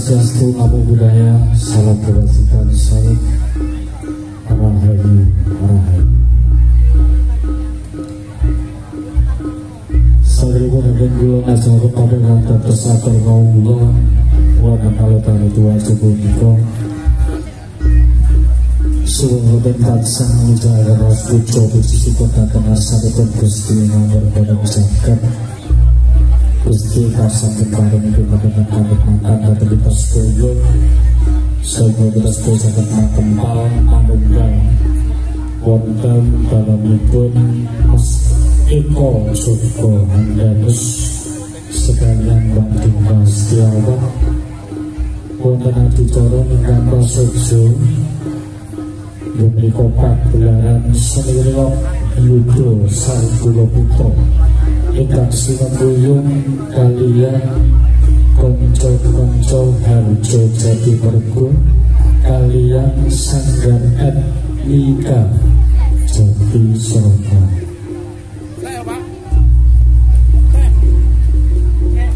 Swastiastu Namo Buddhaya Salam kebajikan Salam Arahayu Arahayu Sadaripun Hakim Gula Nasarum Pada Kata Tersatar Maula Wana Kalatan Tuhan Subuh Niko Suwung tansah ujaya ras pujo puji syukur datang asapipun Gusti nomor pada misalkan Gusti kasang kemarin itu bagaimana kami makan dan kita setuju. Sehingga kita setuju sangat Wonten dalam ipun Mas Eko Joko Handanus Sekalian Bang Dinda Setiawan Wonten adicara ingkang prasaja Bumi kopak gelaran senirok Yudo Sargulo Puto Ingkang sinembuyung kalian Konco-konco Harjo Jati Mergo Kalian Sanggar Etnika Jati Soroka.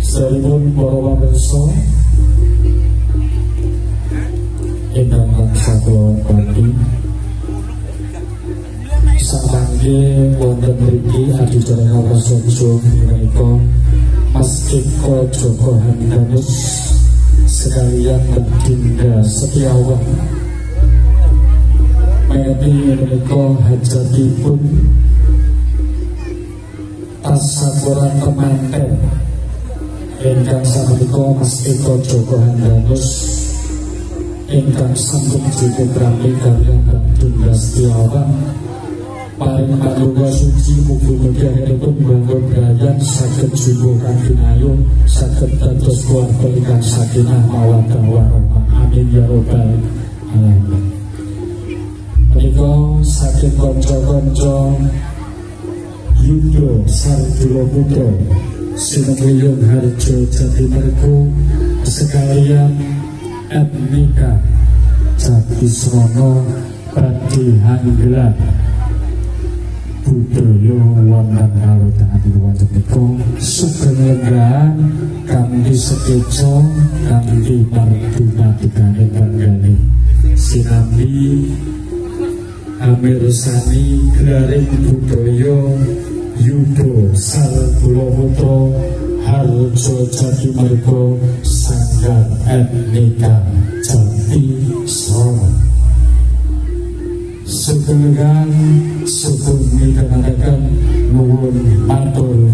Seripun para pamirsa ingkang tansah kula hormati samangke wonten mriki adicara ngawasojo menika Mas Eko Joko Handanus sekalian Dinda Setiawan Menika menika hajatipun tasakuran kemanten ingkang sapunika Mas Eko Joko Handanus ingkang sampun diputrami kaliyan Dinda Setiawan paring paduka suci mugi-mugi akhiripun bangun dayan saged kanthi ayu saged dados keluarga ingkang sakinah mawaddah warahmah amin ya rabbal alamin. Menika saking kanca-kanca Yudo Sardula Putra Sinembuyung Harjo Jati Merku sekalian etnika Jati Srono Badi Hanggela budaya wonten karo dadi wonten niku sugeng lenggahan kanthi sekeca kanthi parduna digane panggane sinambi amirsani gelaring budaya yudo sarkula putra harjo jati mergo sanggar etnika jati Sebenarnya Sukun dikatakan Nuhun Matur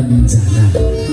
那么灿烂。